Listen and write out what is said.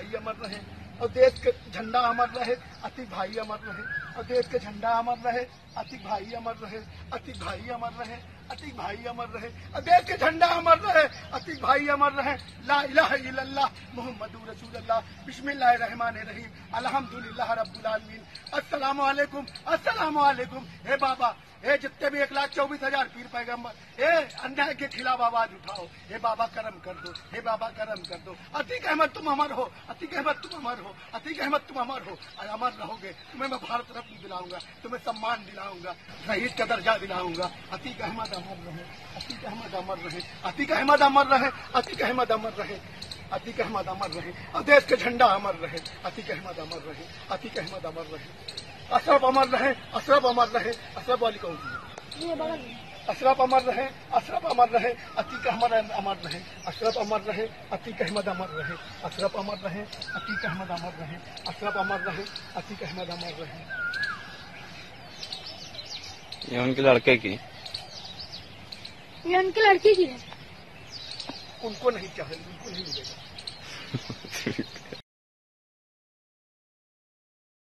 भाई अमर रहे, और देश के झंडा अमर रहे, अति भाई अमर रहे, और देश के झंडा अमर रहे, अति भाई अमर रहे, अति भाई अमर रहे, अति भाई अमर रहे, और देश के झंडा अमर रहे, अति भाई अमर रहे। ला इलाहा इल्लल्लाह, मुहम्मदुर रसूलुल्लाह, बिस्मिल्लाहिर रहमानिर रहीम, अल्हम्दुलिल्लाह रब्बुल आलमीन। अस्सलाम वालेकुम अस्सलाम वालेकुम हे बाबा हे जितने भी एक लाख चौबीस हज़ार पीर पैगंबर हे अन्याय के खिलाफ आवाज़ उठाओ। हे बाबा करम कर दो। हे बाबा करम कर दो। अतीक अहमद, तुम अमर हो। अतीक अहमद, तुम अमर हो। अतीक अहमद, तुम अमर हो। अमर रहोगे। तुम्हें मैं भारत रत्न दिलाऊँगा। तुम्हें सम्मान दिलाऊँगा। शहीद का दर्जा दिलाऊँगा। अतीक अहमद अमर रहे। अतीक अहमद अमर रहे। अतीक अहमद अमर रहे। अतीक अहमद अमर रहे। अतीक अहमद अमर रहे। और देश के झंडा अमर रहे। अतीक अहमद अमर रहे। अतीक अहमद अमर रहे। अशरफ अमर रहे। अशरफ अमर रहे। अशरफ वाली कौन सी? अशरफ अमर रहे। अशरफ अमर रहे। अतीक अहमद अमर रहे। अशरफ अमर रहे। अतीक अहमद अमर रहे। अशरफ अमर रहे। अतीक अहमद अमर रहे। अशरफ अमर रहे। अतीक अहमद अमर रहे। ये उनके लड़के की। ये उनकी लड़की की है। 滚滚的江水，滚 hijau.